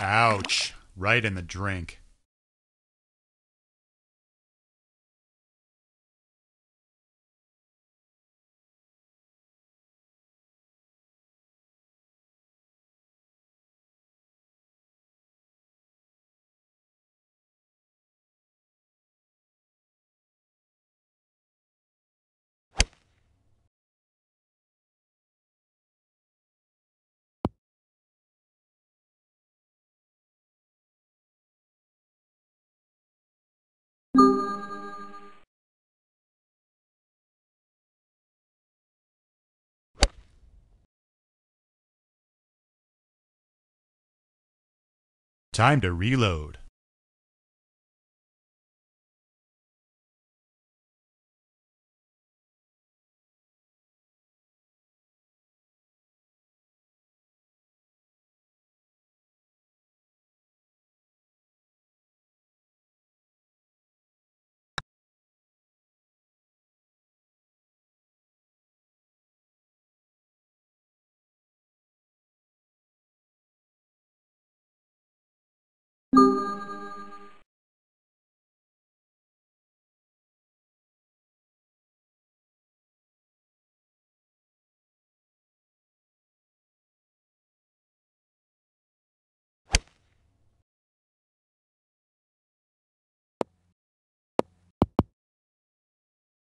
Ouch. Right in the drink. Time to reload.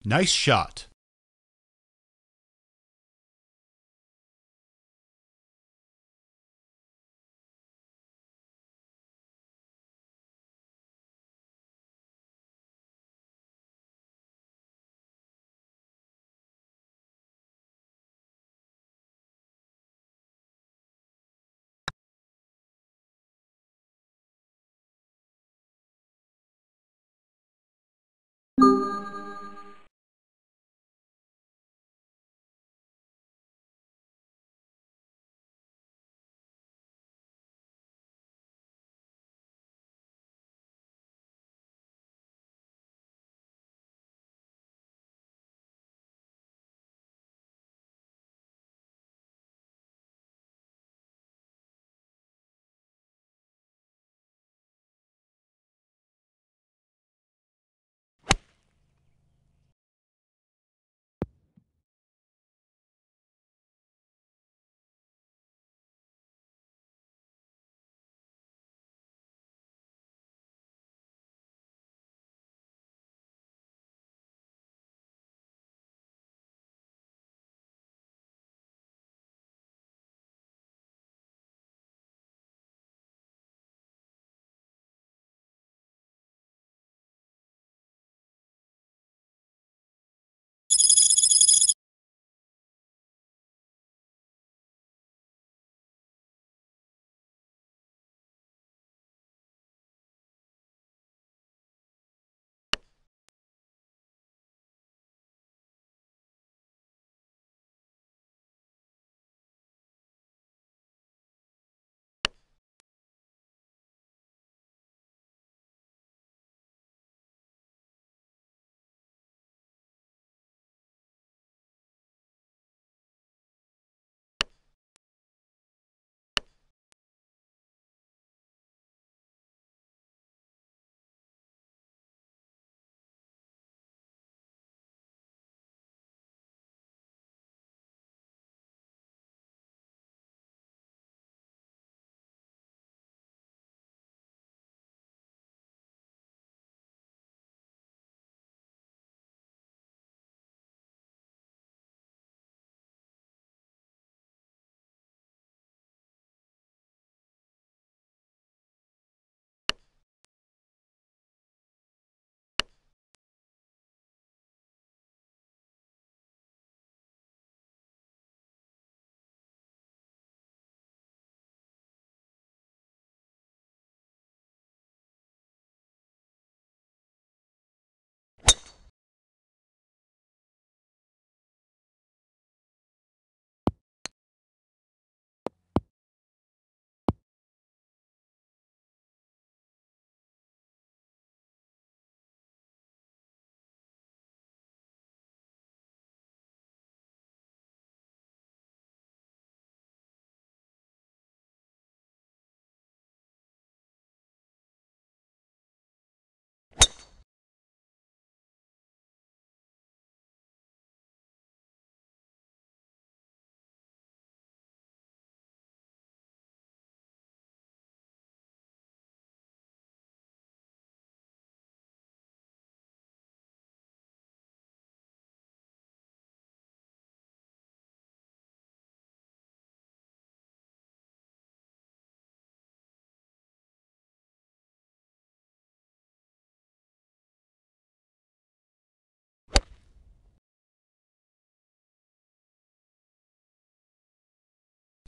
Nice shot.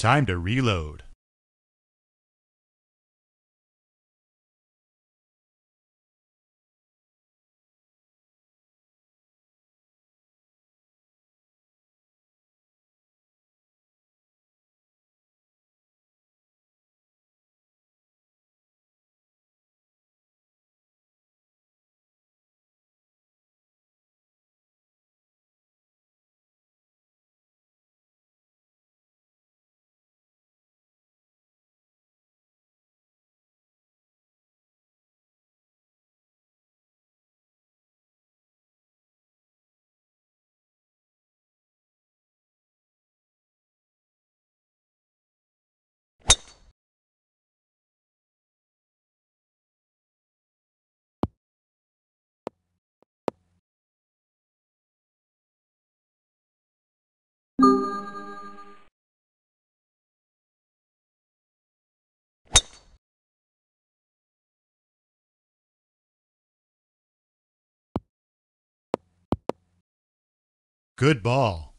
Time to reload. Good ball.